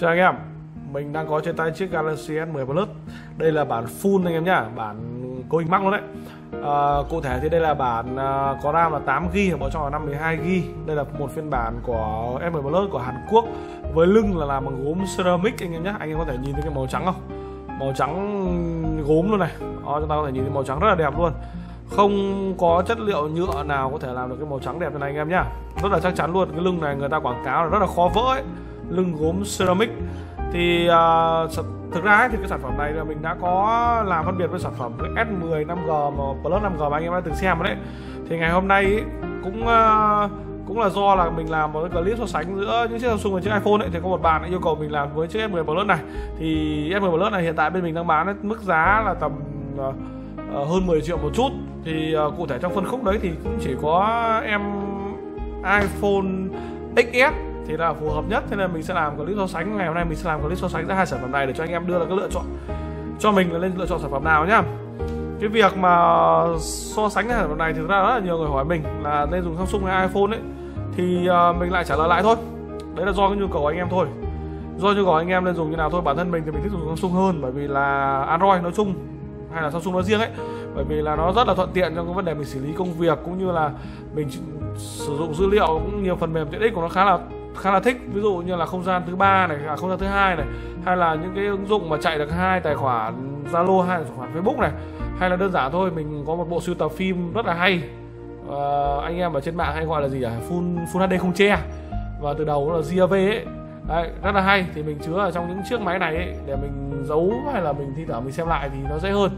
Chào anh em. Mình đang có trên tay chiếc Galaxy S10 Plus. Đây là bản full anh em nhá Bản cố hình mắc luôn đấy. À, Cụ thể thì đây là bản à, có RAM là 8GB Bộ trong là 512GB Đây là một phiên bản của S10 Plus của Hàn Quốc. Với lưng là làm bằng gốm ceramic anh em nhé Anh em có thể nhìn thấy cái màu trắng không? Màu trắng gốm luôn này. Đó, Chúng ta có thể nhìn thấy màu trắng rất là đẹp luôn. Không có chất liệu nhựa nào có thể làm được cái màu trắng đẹp như này anh em nhá. Rất là chắc chắn luôn cái lưng này người ta quảng cáo là rất là khó vỡ ấy lưng gốm ceramic. Thì uh, thực ra ấy, thì cái sản phẩm này là mình đã có làm phân biệt với sản phẩm cái S10 5G mà Plus 5G mà anh em đã từng xem rồi đấy. Thì ngày hôm nay ấy, cũng uh, cũng là do là mình làm một cái clip so sánh giữa những chiếc Samsung và chiếc iPhone ấy thì có một bạn yêu cầu mình làm với chiếc S10 Plus này. Thì S10 Plus này hiện tại bên mình đang bán ấy, mức giá là tầm uh, hơn 10 triệu một chút. Thì uh, cụ thể trong phân khúc đấy thì cũng chỉ có em iPhone XS thì là phù hợp nhất. Thế nên mình sẽ làm clip so sánh. Ngày hôm nay mình sẽ làm clip so sánh giữa hai sản phẩm này để cho anh em đưa ra cái lựa chọn, cho mình là nên lựa chọn sản phẩm nào nhá. Cái việc mà so sánh hai sản phẩm này thì ra rất là nhiều người hỏi mình là nên dùng Samsung hay iPhone ấy. Thì ờ, mình lại trả lời lại thôi. Đấy là do cái nhu cầu của anh em thôi. Do nhu cầu anh em nên dùng như nào thôi. Bản thân mình thì mình thích dùng Samsung hơn bởi vì là Android nói chung hay là Samsung nói riêng ấy. Bởi vì là nó rất là thuận tiện trong cái vấn đề mình xử lý công việc cũng như là mình sử dụng dữ liệu cũng nhiều phần mềm tiện ích của nó khá là khá là thích. Ví dụ như là không gian thứ ba này à, không gian thứ hai này hay là những cái ứng dụng mà chạy được hai tài khoản zalo hai tài khoản facebook này. Hay là đơn giản thôi mình có một bộ sưu tập phim rất là hay. À, anh em ở trên mạng hay gọi là gì à full full hd không che. Và từ đầu là GAV ấy. Đấy, rất là hay. Thì mình chứa ở trong những chiếc máy này ấy, để mình giấu hay là mình thi thoảng mình xem lại thì nó dễ hơn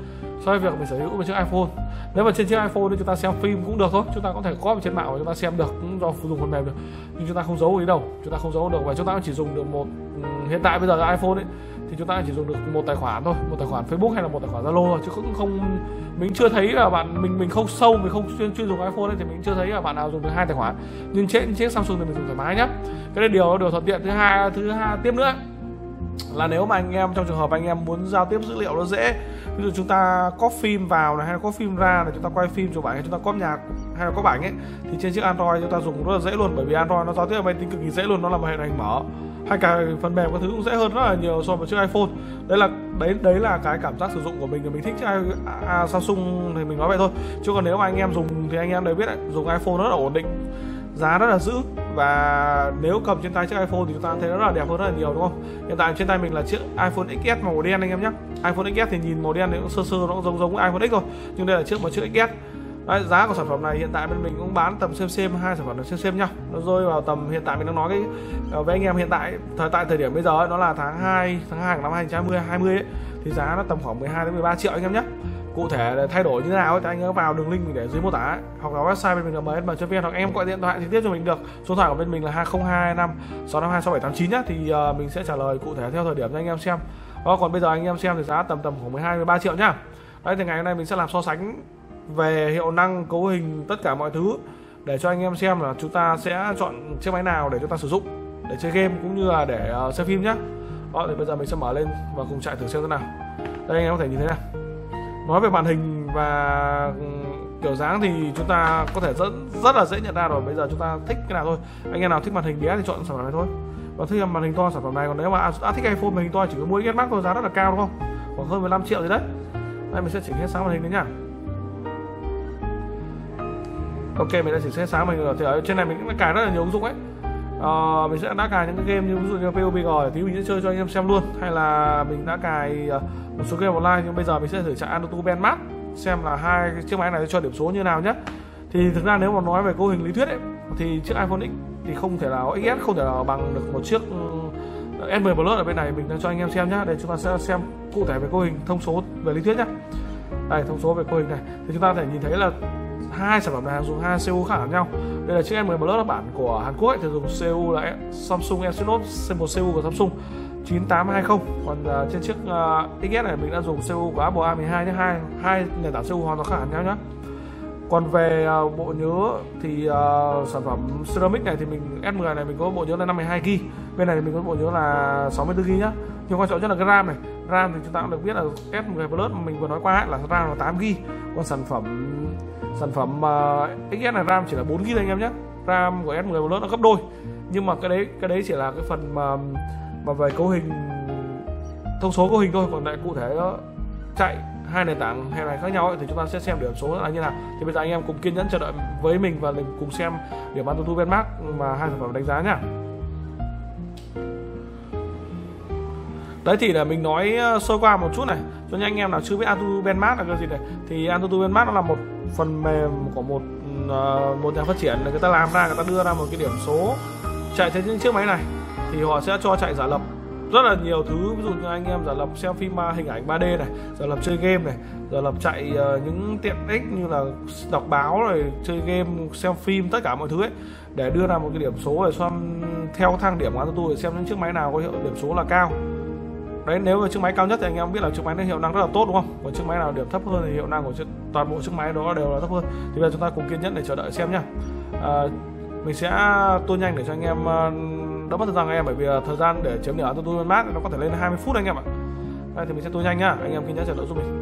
so với việc mình sở hữu một chiếc iPhone. Nếu mà trên chiếc iPhone thì chúng ta xem phim cũng được thôi, chúng ta có thể có trên mạng và chúng ta xem được, cũng do dùng phần mềm được. Nhưng chúng ta không giấu ở đâu, chúng ta không giấu được và chúng ta chỉ dùng được một ừ, hiện tại bây giờ là iPhone ấy, thì chúng ta chỉ dùng được một tài khoản thôi, một tài khoản Facebook hay là một tài khoản Zalo thôi, chứ cũng không, mình chưa thấy là bạn, mình mình không sâu, mình không chuyên chuyên dùng iPhone ấy thì mình chưa thấy là bạn nào dùng được hai tài khoản. Nhưng trên chiếc Samsung thì mình dùng thoải mái nhá. Cái này điều điều thuận tiện thứ hai thứ hai tiếp nữa là nếu mà anh em, trong trường hợp anh em muốn giao tiếp dữ liệu nó dễ ví dụ chúng ta có phim vào này hay là có phim ra này chúng ta quay phim chụp ảnh hay chúng ta có nhạc hay là có ảnh ấy thì trên chiếc Android chúng ta dùng rất là dễ luôn bởi vì Android nó giao tiếp máy tính cực kỳ dễ luôn nó là một hệ hành mở. Hay cả phần mềm các thứ cũng dễ hơn rất là nhiều so với chiếc iPhone. Đấy là đấy đấy là cái cảm giác sử dụng của mình thì mình thích chiếc à, Samsung thì mình nói vậy thôi. Chứ còn nếu mà anh em dùng thì anh em đều biết đấy, dùng iPhone rất là ổn định giá rất là giữ và nếu cầm trên tay chiếc iPhone thì chúng ta thấy nó rất là đẹp hơn rất là nhiều đúng không? Hiện tại trên tay mình là chiếc iPhone XS màu đen anh em nhé. iPhone XS thì nhìn màu đen thì cũng sơ sơ nó cũng giống giống với iPhone X thôi. Nhưng đây là chiếc một chiếc XS Đấy, giá của sản phẩm này hiện tại bên mình cũng bán tầm xem xem hai sản phẩm được xem xem nhau nó rơi vào tầm hiện tại mình đang nói cái ờ, với anh em hiện tại thời tại thời điểm bây giờ ấy, nó là tháng 2 tháng 2 năm 2020 20 ấy thì giá nó tầm khoảng 12 đến 13 triệu anh em nhé cụ thể là thay đổi như thế nào thì anh nhớ vào đường link mình để dưới mô tả hoặc là website bên mình là msm vn hoặc em gọi điện thoại trực tiếp cho mình được. Số điện thoại của bên mình là 2025 652 6789 nhá thì uh, mình sẽ trả lời cụ thể theo thời điểm cho anh em xem. Đó còn bây giờ anh em xem thì giá tầm tầm khoảng 12 13 triệu nhá. Đấy thì ngày hôm nay mình sẽ làm so sánh về hiệu năng cấu hình tất cả mọi thứ để cho anh em xem là chúng ta sẽ chọn chiếc máy nào để chúng ta sử dụng để chơi game cũng như là để uh, xem phim nhá. Đó thì bây giờ mình sẽ mở lên và cùng chạy thử xem thế nào. Đây anh em có thể nhìn thấy nào nói về màn hình và ừ, kiểu dáng thì chúng ta có thể rất rất là dễ nhận ra rồi. Bây giờ chúng ta thích cái nào thôi. Anh em nào thích màn hình bé thì chọn sản phẩm này thôi. Và thích màn hình to, sản phẩm này. Còn nếu mà đã thích iPhone màn hình to chỉ có mua cái mắt thôi, giá rất là cao, đúng không? Khoảng hơn 15 triệu gì đấy. Đây, mình sẽ chỉnh hết sáng màn hình đấy nhá. Ok, mình đã chỉnh hết sáng màn hình rồi. Thì ở trên này mình cũng đã cài rất là nhiều ứng dụng ấy uh, mình sẽ đã cài những cái game như ví dụ như PUBG tí mình sẽ chơi cho anh em xem luôn hay là mình đã cài uh, một số game online nhưng bây giờ mình sẽ thử chạy Antutu Benchmark xem là hai chiếc máy này cho điểm số như nào nhé thì thực ra nếu mà nói về cấu hình lý thuyết ấy, thì chiếc iPhone X thì không thể nào XS không thể nào bằng được một chiếc ừ, S10 Plus ở bên này mình đang cho anh em xem nhé để chúng ta sẽ xem cụ thể về cấu hình thông số về lý thuyết nhé đây thông số về cấu hình này. Thì chúng ta có thể nhìn thấy là hai sản phẩm này dùng hai CPU khác hẳn nhau. Đây là chiếc M10 Plus là bản của Hàn Quốc ấy, thì dùng CPU là Samsung Exynos một CPU của Samsung. 9820 còn uh, trên chiếc à, uh, XS này mình đã dùng CPU của Apple A12 nhé hai hai nền tảng CPU hoàn toàn khác hẳn nhau nhé còn về uh, bộ nhớ thì uh, sản phẩm ceramic này thì mình S10 này mình có bộ nhớ là 52 GB bên này thì mình có bộ nhớ là 64 GB nhá. Nhưng quan trọng nhất là cái RAM này. RAM thì chúng ta cũng được biết là S10 Plus mà mình vừa nói qua ấy, là RAM là 8 GB còn sản phẩm sản phẩm ờ, uh, XS này RAM chỉ là 4 GB anh em nhé RAM của S10 Plus nó gấp đôi. Nhưng mà cái đấy cái đấy chỉ là cái phần mà mà về cấu hình thông số cấu hình thôi. Còn lại cụ thể nó chạy hai nền tảng hay này khác nhau ấy, thì chúng ta sẽ xem điểm số là như nào. Thì bây giờ anh em cùng kiên nhẫn chờ đợi với mình và mình cùng xem điểm AnTuTu benchmark mà hai sản phẩm đánh giá nhá. Đấy thì là mình nói ờ, sơ qua một chút này cho những anh em nào chưa biết AnTuTu benchmark là cái gì này. Thì AnTuTu benchmark nó là một phần mềm của một ờ, một nhà phát triển người ta làm ra người ta đưa ra một cái điểm số chạy trên những chiếc máy này. Thì họ sẽ cho chạy giả lập rất là nhiều thứ ví dụ như anh em giả lập xem phim ờ, hình ảnh 3D này giả lập chơi game này giả lập chạy uh, những tiện ích như là đọc báo rồi chơi game xem phim tất cả mọi thứ ấy để đưa ra một cái điểm số để xem theo thang điểm của tôi để xem những chiếc máy nào có hiệu điểm số là cao đấy nếu mà chiếc máy cao nhất thì anh em biết là chiếc máy nó hiệu năng rất là tốt đúng không? Còn chiếc máy nào điểm thấp hơn thì hiệu năng của chiếc, toàn bộ chiếc máy đó đều là thấp hơn. Thì bây giờ chúng ta cùng kiên nhẫn để chờ đợi xem nhá. À, mình sẽ tua nhanh để cho anh em ờ, đỡ mất thời gian anh em bởi vì thời gian để chiếm điểm tôi tua mát nó có thể lên 20 phút anh em ạ. Đây thì mình sẽ tua nhanh nhá. Anh em kiên nhẫn chờ đợi giúp mình.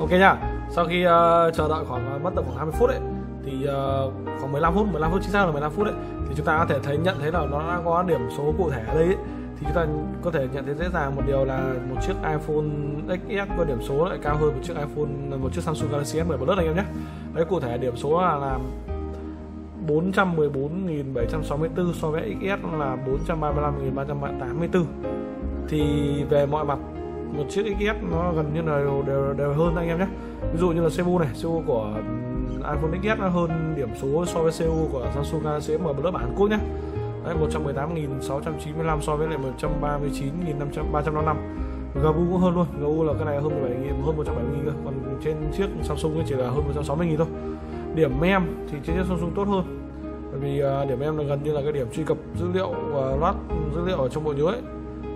Ok nhá sau khi uh, chờ đợi khoảng uh, mất tầm khoảng 20 phút ấy thì uh, khoảng 15 phút 15 phút chính xác là 15 phút ấy thì chúng ta có thể thấy nhận thấy là nó đã có điểm số cụ thể ở đây ấy. thì chúng ta có thể nhận thấy dễ dàng một điều là một chiếc iPhone XS có điểm số lại cao hơn một chiếc iPhone một chiếc Samsung Galaxy S10 Plus anh em nhé. Đấy cụ thể điểm số là là 414.764 so với XS là 435.384 thì về mọi mặt một chiếc XS nó gần như là đều đều, đều hơn anh em nhé. Ví dụ như là CPU này CPU của iPhone XS nó hơn điểm số so với CPU của Samsung Galaxy M lớp bản Hàn Quốc nhé. Đấy 118.695 so với lại 139.355 GPU cũng hơn luôn GPU là cái này hơn 17 nghìn hơn 170 nghìn cơ. Còn trên chiếc Samsung chỉ là hơn 160 nghìn thôi. Điểm mem thì trên chiếc Samsung tốt hơn. Bởi vì à, điểm em là gần như là cái điểm truy cập dữ liệu và loát dữ liệu ở trong bộ nhớ ấy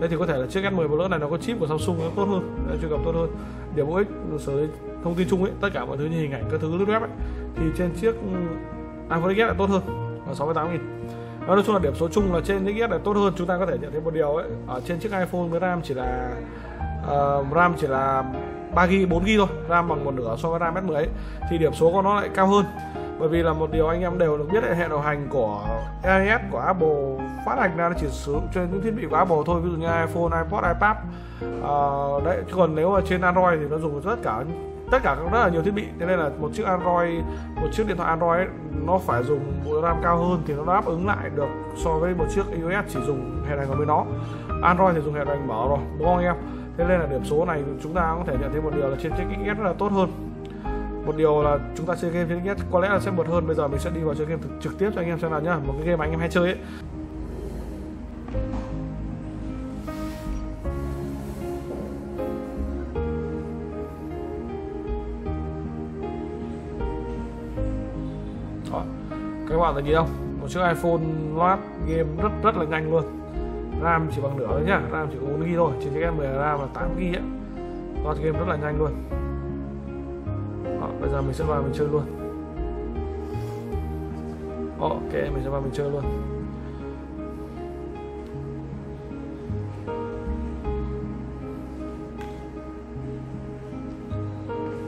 đây thì có thể là chiếc S10 Plus này nó có chip của Samsung nó tốt hơn nó truy cập tốt hơn. Điểm bổ ích sở thông tin chung ấy tất cả mọi thứ như hình ảnh các thứ lướt web ấy thì trên chiếc à, iPhone XS là tốt hơn là 68 nghìn. Nói chung là điểm số chung là trên XS là tốt hơn chúng ta có thể nhận thấy một điều ấy ở trên chiếc iPhone với RAM chỉ là uh, RAM chỉ là 3 g 4 g thôi RAM bằng một nửa so với RAM S10 ấy thì điểm số của nó lại cao hơn bởi vì là một điều anh em đều được biết hệ điều hành của iOS của Apple phát hành ra nó chỉ sử dụng trên những thiết bị của Apple thôi ví dụ như iPhone, iPod, iPad. À, đấy chứ còn nếu mà trên Android thì nó dùng tất cả tất cả rất là nhiều thiết bị. Cho nên là một chiếc Android một chiếc điện thoại Android ấy, nó phải dùng bộ RAM cao hơn thì nó đáp ứng lại được so với một chiếc iOS chỉ dùng hệ điều hành ở bên nó Android thì dùng hệ điều hành mở rồi đúng không anh em? Thế nên là điểm số này chúng ta có thể nhận thấy một điều là trên chiếc iOS rất là tốt hơn một điều là chúng ta chơi game trên nhất có lẽ là sẽ mượt hơn. Bây giờ mình sẽ đi vào chơi game thực, trực tiếp cho anh em xem nào nhá. Một cái game mà anh em hay chơi ấy. Đó. các bạn thấy gì không? Một chiếc iPhone loát game rất rất là nhanh luôn. RAM chỉ bằng nửa thôi nhá. RAM chỉ có 4 GB thôi. Trên chiếc em 10 RAM là 8 GB ấy. Loát game rất là nhanh luôn bây giờ mình sẽ vào mình chơi luôn. Ok mình sẽ vào mình chơi luôn.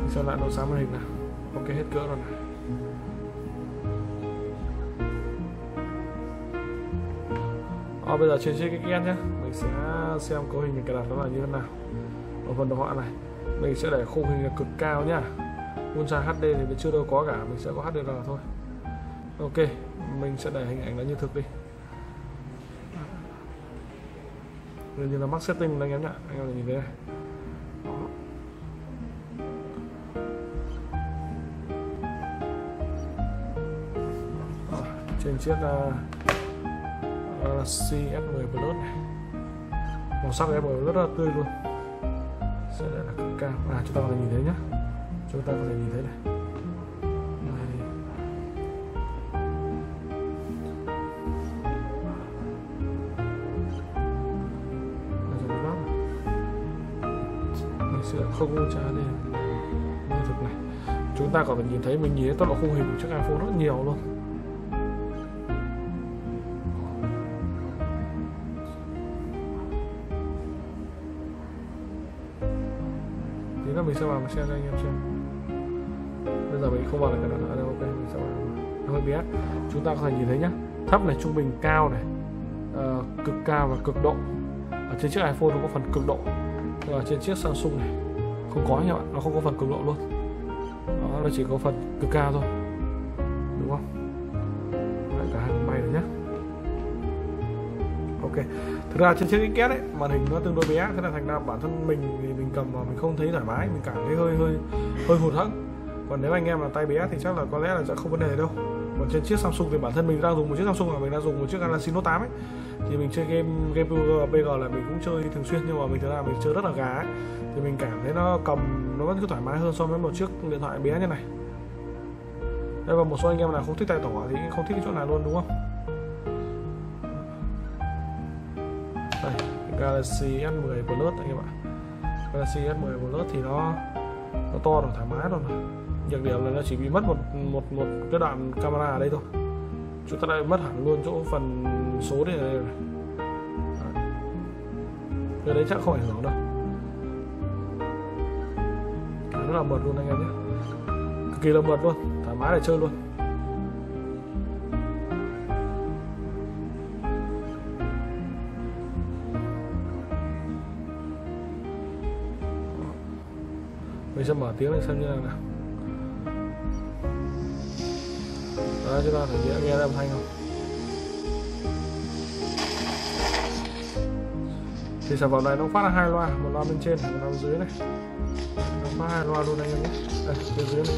Mình xem lại độ sáng màn hình nào. Ok hết cỡ rồi này. À, bây giờ trên chiếc cái nhé. Mình sẽ xem cấu hình cài đặt nó là như thế nào. Ở phần đồ họa này. Mình sẽ để khung hình là cực cao nhá. Ultra HD thì mình chưa đâu có cả mình sẽ có HDR thôi. Ok mình sẽ để hình ảnh nó như thực đi. Gần như là max setting anh em nhá anh em nhìn thấy này. Trên chiếc uh, uh, CS10 Plus này. Màu sắc em rất là tươi luôn. Sẽ là cam cao. À chúng ta có thể nhìn thấy nhá chúng ta có thể nhìn thấy này. Sẽ không trả nên như thực này. Chúng ta có thể nhìn thấy mình nhìn thấy tốc độ khung hình của chiếc iPhone rất nhiều luôn. Tí nữa mình sẽ vào mình xem cho anh em xem không vào được cái đó nữa đâu ok mình sẽ vào nó hơi bé chúng ta có thể nhìn thấy nhá thấp này trung bình cao này uh, cực cao và cực độ. Ở trên chiếc iPhone nó có phần cực độ ở trên chiếc Samsung này không có nhá bạn nó không có phần cực độ luôn. Đó là chỉ có phần cực cao thôi đúng không? Đấy, cả hai bay rồi nhá. ok thực ra trên chiếc XS ấy màn hình nó tương đối bé thế là thành ra bản thân mình thì mình cầm mà mình không thấy thoải mái mình cảm thấy hơi hơi hơi hụt hẫng còn nếu anh em là tay bé thì chắc là có lẽ là sẽ không vấn đề đâu. Còn trên chiếc Samsung thì bản thân mình đang dùng một chiếc Samsung và mình đang dùng một chiếc Galaxy Note 8 ấy. Thì mình chơi game game PUBG là mình cũng chơi thường xuyên, nhưng mà mình thấy là mình chơi rất là gá ấy. thì mình cảm thấy nó cầm, nó vẫn cứ thoải mái hơn so với một chiếc điện thoại bé như này. Đây và một số anh em là không thích tay tỏ thì không thích cái chỗ này luôn, đúng không? Đây, Galaxy S10 Plus anh em ạ. Galaxy S10 Plus thì nó nó to rồi, thoải mái rồi nhược điểm là nó chỉ bị mất một một một cái đoạn camera ở đây thôi. Chúng ta đã mất hẳn luôn chỗ phần số này này. Cái đấy chắc không ảnh hưởng đâu. Rất là mượt luôn anh em nhé. Cực kỳ là mượt luôn, thoải mái để chơi luôn. Mình sẽ mở tiếng lên xem như nào. Đó chúng ta thử nghe âm thanh không? Thì sản phẩm này nó phát là hai loa một loa bên trên một loa bên dưới này. Nó phát hai loa luôn anh em nhé. Đây bên dưới này.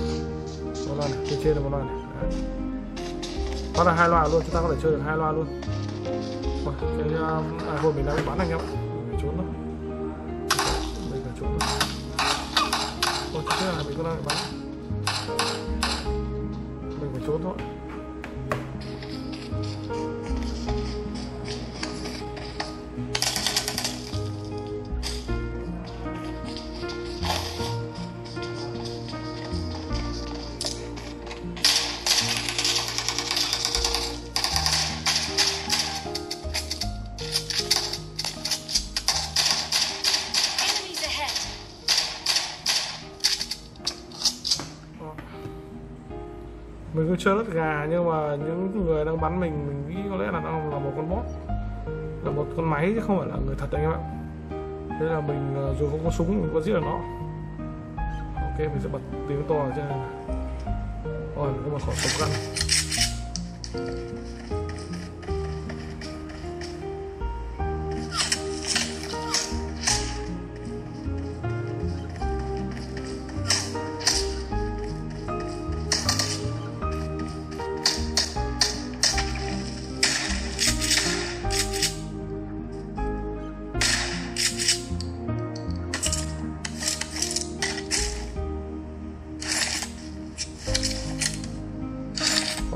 Một loa này bên trên là một loa này. Đấy. phát là hai loa luôn chúng ta có thể chơi được hai loa luôn. Cái um, à, uh, iPhone mình đang bán anh em mình trốn thôi. Mình phải trốn thôi. Ôi, thế là mình có đang bán mình phải trốn thôi. Chưa cứ chơi gà, nhưng mà những người đang bắn mình mình nghĩ có lẽ là nó là một con bot. Là một con máy chứ không phải là người thật anh em ạ. Thế là mình ờ, dù không có súng mình có giết được nó. Ok, mình sẽ bật tiếng to ở trên này rồi mình có một khẩu súng gắn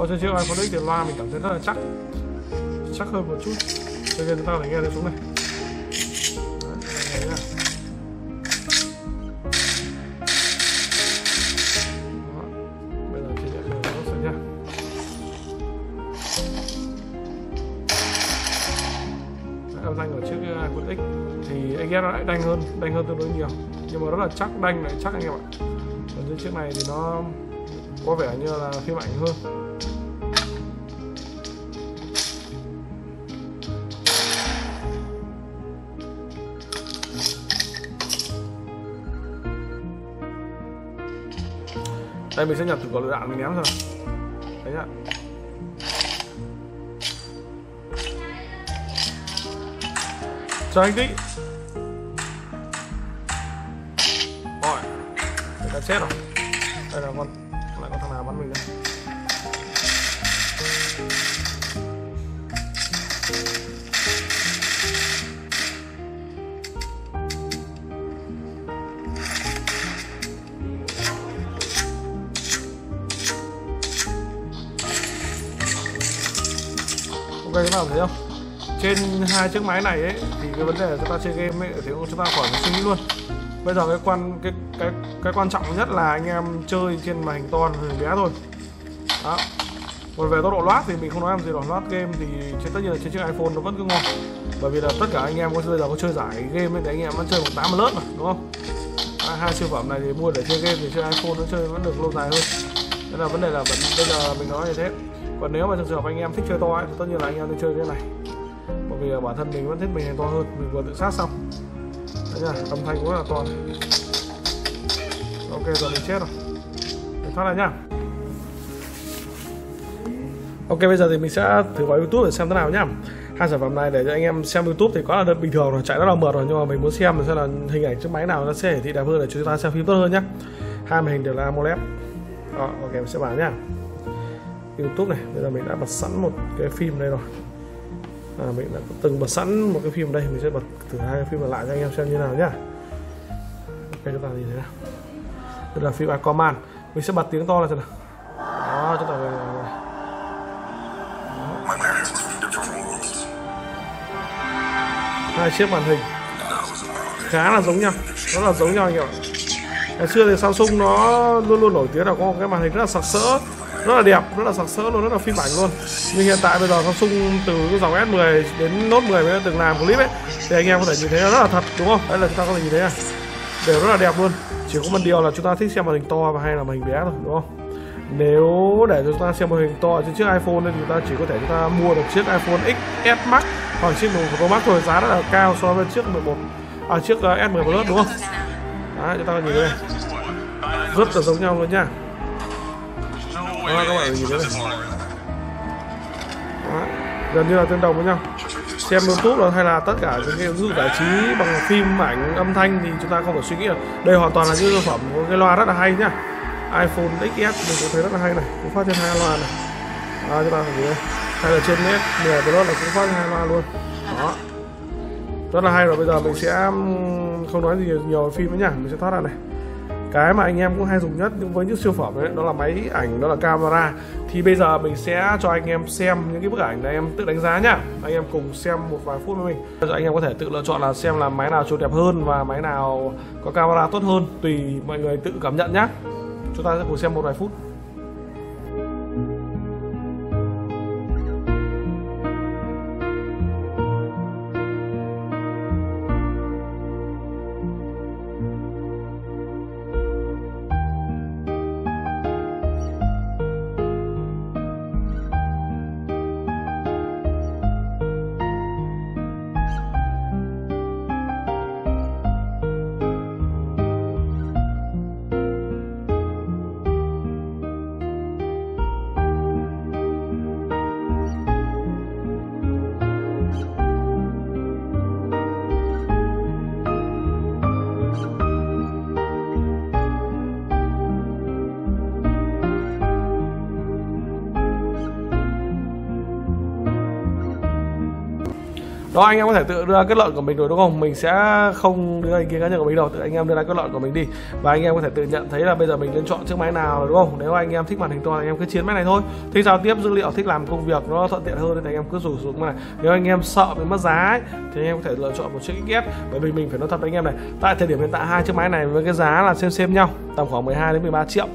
có trên chiếc iPhone X thì loa mình cảm thấy rất là chắc. Chắc hơn một chút. Cho nên chúng ta phải nghe được xuống này. Bây giờ nó sẽ nha âm thanh của chiếc iPhone X. Thì anh nó lại đanh hơn đanh hơn tương đối nhiều. Nhưng mà rất là chắc, đanh lại chắc anh em ạ. Còn trên chiếc này thì nó có vẻ như là phim ảnh hơn. Đây, mình sẽ nhặt thử quả lựu đạn mình ném ra nào đấy nhá chào anh tí rồi người ta chết rồi. Ok các bạn thấy không? Trên hai chiếc máy này ấy thì cái vấn đề là chúng ta chơi game ấy thì chúng ta khỏi phải suy nghĩ luôn. Bây giờ cái quan cái cái cái quan trọng nhất là anh em chơi trên màn hình to hình bé thôi. Đó. Còn về tốc độ loát thì mình không nói làm gì đó loát game thì trên tất nhiên là trên chiếc iphone nó vẫn cứ ngon. Bởi vì là tất cả anh em có bây giờ có chơi giải game ấy, thì anh em vẫn chơi một tám lớp mà đúng không? À, hai siêu phẩm này thì mua để chơi game thì chơi iphone nó chơi vẫn được lâu dài hơn. Nên là vấn đề là vẫn, bây giờ mình nói như thế còn nếu mà thực sự anh em thích chơi to ấy, thì tất nhiên là anh em nên chơi cái này. Bởi vì bản thân mình vẫn thích mình to hơn mình vừa tự sát xong. Đấy nha âm thanh cũng rất là to. Ok giờ mình chết rồi. Mình thoát ra nhá. Ok bây giờ thì mình sẽ thử vào youtube để xem thế nào nhá. Hai sản phẩm này để cho anh em xem youtube thì quá là đơn bình thường rồi chạy rất là mượt rồi nhưng mà mình muốn xem thì xem là hình ảnh chiếc máy nào nó sẽ hiển thị đẹp hơn để chúng ta xem phim tốt hơn nhá. Hai màn hình đều là AMOLED. Đó, ok mình sẽ vào nhá youtube này. Bây giờ mình đã bật sẵn một cái phim đây rồi. À, mình đã từng bật sẵn một cái phim đây. Mình sẽ bật thử hai cái phim còn lại cho anh em xem như nào nhá. Ok chúng ta nhìn thế nào. Đây là phim Aquaman. Mình sẽ bật tiếng to lên xem nào. Đó chúng ta về hai chiếc màn hình. Khá là giống nhau. Rất là giống nhau anh em ạ. Ngày xưa thì Samsung nó luôn luôn nổi tiếng là có một cái màn hình rất là sặc sỡ rất là đẹp, rất là sặc sỡ luôn, rất là phim ảnh luôn. Nhưng hiện tại bây giờ Samsung từ cái dòng S10 đến Note 10 mới từng làm clip ấy, thì anh em có thể nhìn thấy nó rất là thật, đúng không? Đây là chúng ta có thể nhìn thấy này. Đều rất là đẹp luôn. Chỉ có một điều là chúng ta thích xem màn hình to và hay là màn hình bé thôi, đúng không? Nếu để chúng ta xem màn hình to trên chiếc iPhone thì chúng ta chỉ có thể chúng ta mua được chiếc iPhone XS Max hoặc chiếc 11 Pro Max thôi. Giá rất là cao so với chiếc 11 à chiếc ờ, S10 Plus, đúng không? Đấy, chúng ta nhìn đây. Rất là giống nhau luôn nha đó các bạn nhìn thấy này. Đó. gần như là tương đồng với nhau. Xem youtube rồi hay là tất cả những cái ứng dụng giải trí bằng phim ảnh âm thanh thì chúng ta không phải suy nghĩ là đây hoàn toàn là những sản phẩm có cái loa rất là hay nhá. iPhone XS mình cũng thấy rất là hay này. Cũng phát trên hai loa này. À, chúng ta thấy đây. Hay là trên net 10 Plus là cũng phát trên hai loa luôn. Đó. Rất là hay rồi bây giờ mình sẽ không nói gì nhiều, nhiều về phim nữa nhá. Mình sẽ thoát ra này cái mà anh em cũng hay dùng nhất với những siêu phẩm đấy đó là máy ảnh, đó là camera. Thì bây giờ mình sẽ cho anh em xem những cái bức ảnh này em tự đánh giá nhá. Anh em cùng xem một vài phút với mình. Bây giờ anh em có thể tự lựa chọn là xem là máy nào chụp đẹp hơn và máy nào có camera tốt hơn, tùy mọi người tự cảm nhận nhá. Chúng ta sẽ cùng xem một vài phút. Đó anh em có thể tự đưa ra kết luận của mình rồi đúng không? Mình sẽ không đưa ý kiến cá nhân của mình đâu. Tự anh em đưa ra kết luận của mình đi. Và anh em có thể tự nhận thấy là bây giờ mình nên chọn chiếc máy nào đúng không? Nếu anh em thích màn hình to thì anh em cứ chiến máy này thôi. Thích giao tiếp dữ liệu thích làm công việc nó thuận tiện hơn thì anh em cứ sử dụng này. Nếu anh em sợ bị mất giá ấy, thì anh em có thể lựa chọn một chiếc XS bởi vì mình phải nói thật với anh em này tại thời điểm hiện tại hai chiếc máy này với cái giá là xem xem nhau tầm khoảng 12 đến 13 triệu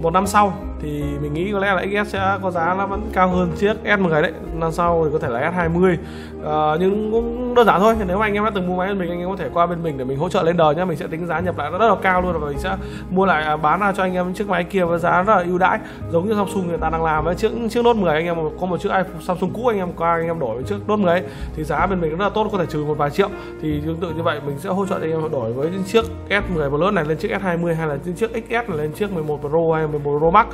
một năm sau thì mình nghĩ có lẽ là XS sẽ có giá nó vẫn cao hơn chiếc S10 đấy. Năm sau thì có thể là S20 à, ờ, nhưng cũng đơn giản thôi. Nếu mà anh em đã từng mua máy bên mình anh em có thể qua bên mình để mình hỗ trợ lên đời nhá. Mình sẽ tính giá nhập lại nó rất là cao luôn và mình sẽ mua lại à, bán ra cho anh em chiếc máy kia với giá rất là ưu đãi. Giống như Samsung người ta đang làm với chiếc chiếc Note 10 anh em có một chiếc iPhone Samsung cũ anh em qua anh em đổi với chiếc Note 10 ấy, thì giá bên mình rất là tốt có thể trừ một vài triệu. Thì tương tự như vậy mình sẽ hỗ trợ anh em đổi với những chiếc S10 Plus này lên chiếc S20 hay là những chiếc XS này lên chiếc 11 Pro hay 11 Pro Max.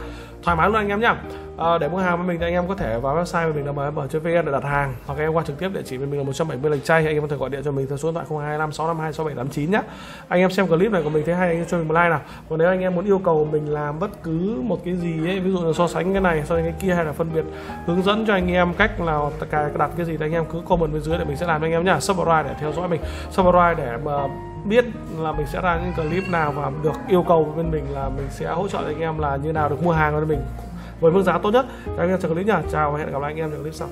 Thoải mái luôn anh em nhá. À, để mua hàng với mình thì anh em có thể vào website của mình là mở vn để đặt hàng hoặc anh em qua trực tiếp địa chỉ bên mình là 170 lệch chay anh em có thể gọi điện cho mình theo số điện thoại 025 652 6789 nhá. Anh em xem clip này của mình thấy hay anh em cho mình một like nào. Còn nếu anh em muốn yêu cầu mình làm bất cứ một cái gì ấy ví dụ là so sánh cái này so sánh cái kia hay là phân biệt hướng dẫn cho anh em cách nào cài đặt cái gì thì anh em cứ comment bên dưới để mình sẽ làm cho anh em nhá. Subscribe để theo dõi mình. Subscribe để mà biết là mình sẽ ra những clip nào và được yêu cầu bên mình là mình sẽ hỗ trợ anh em là như nào, được mua hàng của mình với mức giá tốt nhất. Các anh em chờ clip nha chào và hẹn gặp lại anh em trong clip sau.